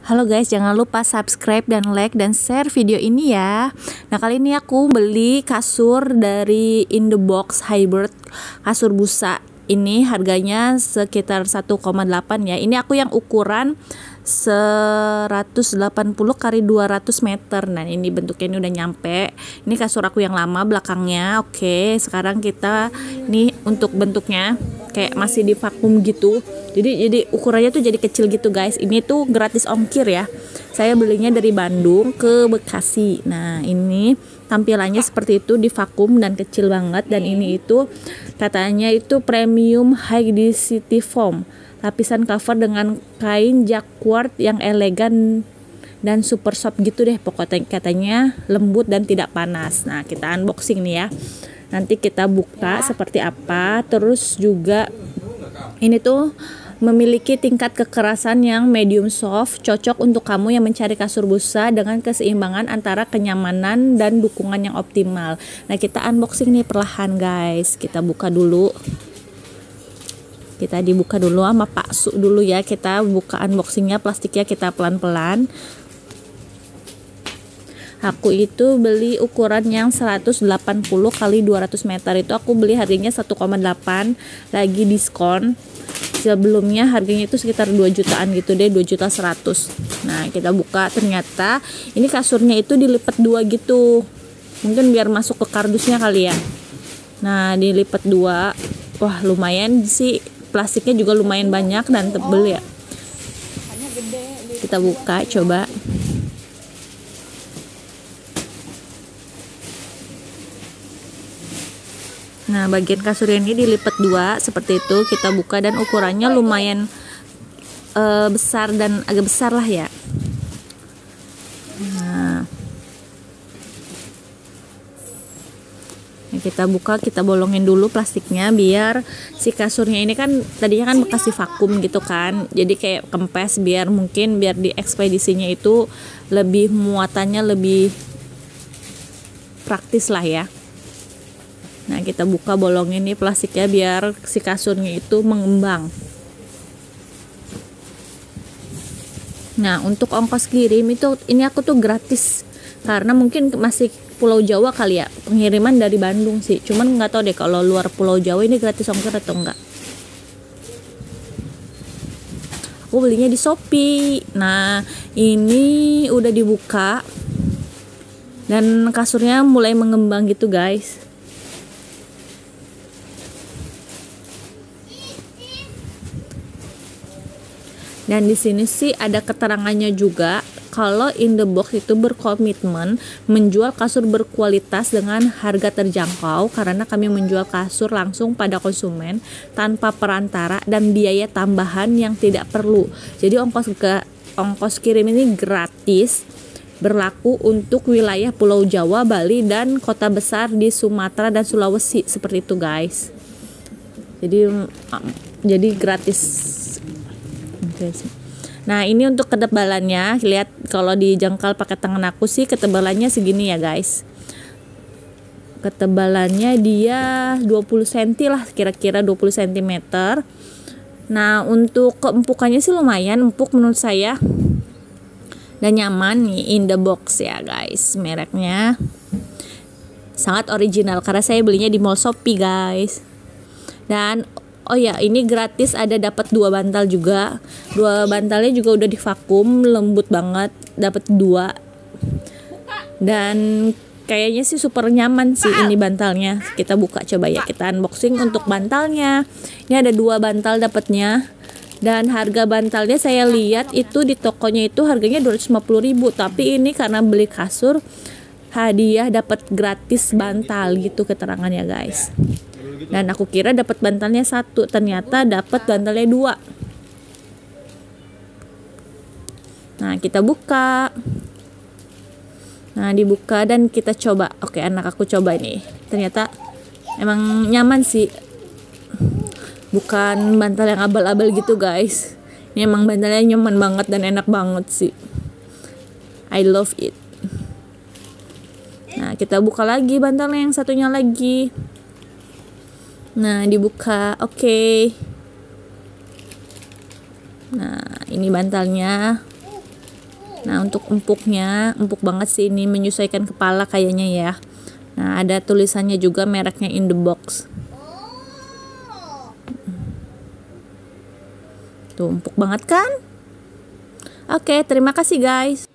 Halo guys, jangan lupa subscribe dan like dan share video ini ya. Nah, kali ini aku beli kasur dari In The Box Hybrid kasur busa. Ini harganya sekitar 1,8 ya. Ini aku yang ukuran 180 kali 200 meter. Nah, ini bentuknya ini udah nyampe. Ini kasur aku yang lama belakangnya. Oke, sekarang kita ini untuk bentuknya kayak masih di vakum gitu jadi jadi ukurannya tuh jadi kecil gitu guys. Ini tuh gratis ongkir ya. Saya belinya dari Bandung ke Bekasi. Nah ini tampilannya seperti itu di vakum dan kecil banget. Dan ini itu katanya itu premium high density foam. Lapisan cover dengan kain jacquard yang elegan dan super soft gitu deh. Pokoknya katanya lembut dan tidak panas. Nah kita unboxing nih ya. Nanti kita buka seperti apa. Terus juga ini tuh memiliki tingkat kekerasan yang medium soft cocok untuk kamu yang mencari kasur busa dengan keseimbangan antara kenyamanan dan dukungan yang optimal. Nah kita unboxing nih perlahan guys. Kita buka dulu. Kita dibuka dulu sama Pak Su dulu ya. Kita buka unboxingnya plastiknya kita pelan-pelan. Aku itu beli ukuran yang 180 kali 200 meter. Itu aku beli harganya 1,8 lagi diskon sebelumnya harganya itu sekitar 2 jutaan gitu deh 2 juta 100 nah kita buka ternyata ini kasurnya itu dilipat dua gitu. Mungkin biar masuk ke kardusnya kali ya. Nah dilipat dua. Wah lumayan sih. Plastiknya juga lumayan banyak dan tebel ya. Kita buka coba Nah, bagian kasur ini dilipat dua seperti itu. Kita buka dan ukurannya lumayan uh, besar dan agak besar lah ya. Nah, kita buka, kita bolongin dulu plastiknya biar si kasurnya ini kan tadinya kan bekas vakum gitu kan. Jadi kayak kempes biar mungkin biar di ekspedisinya itu lebih muatannya lebih praktis lah ya. Nah, kita buka bolongin nih plastiknya biar si kasurnya itu mengembang. Nah, untuk ongkos kirim itu ini aku tuh gratis karena mungkin masih Pulau Jawa kali ya pengiriman dari Bandung sih. Cuman nggak tahu deh kalau luar Pulau Jawa ini gratis ongkir atau enggak. Aku belinya di Shopee. Nah, ini udah dibuka dan kasurnya mulai mengembang gitu guys. Dan di sini sih ada keterangannya juga kalau In The Box itu berkomitmen menjual kasur berkualitas dengan harga terjangkau karena kami menjual kasur langsung pada konsumen tanpa perantara dan biaya tambahan yang tidak perlu. Jadi ongkos ke ongkos kirim ini gratis berlaku untuk wilayah Pulau Jawa, Bali dan kota besar di Sumatera dan Sulawesi seperti itu guys. Jadi jadi gratis Nah ini untuk ketebalannya. Lihat kalau dijangkal pakai tangan aku sih ketebalannya segini ya guys. Ketebalannya dia 20 cm lah kira-kira 20 cm nah untuk keempukannya sih lumayan empuk menurut saya. Dan nyaman nih in the box ya guys mereknya. Sangat original karena saya belinya di mall Shopee guys. Dan oh ya ini gratis ada dapat dua bantal juga. Dua bantalnya juga udah divakum lembut banget dapat dua. Dan kayaknya sih super nyaman sih ini bantalnya. Kita buka coba ya kita unboxing untuk bantalnya. Ini ada dua bantal dapatnya. Dan harga bantalnya saya lihat itu di tokonya itu harganya 250.000 tapi ini karena beli kasur hadiah dapat gratis bantal gitu keterangannya guys dan aku kira dapat bantalnya satu ternyata dapat bantalnya dua. Nah kita buka. Nah dibuka dan kita coba. Oke anak aku coba ini. Ternyata emang nyaman sih. Bukan bantal yang abal-abal gitu guys. Ini emang bantalnya nyaman banget dan enak banget sih. I love it. Nah kita buka lagi bantalnya yang satunya lagi Nah, dibuka. Oke. Okay. Nah, ini bantalnya. Nah, untuk empuknya, empuk banget sih ini menyesuaikan kepala kayaknya ya. Nah, ada tulisannya juga mereknya in the box. Tuh, empuk banget kan? Oke, terima kasih guys.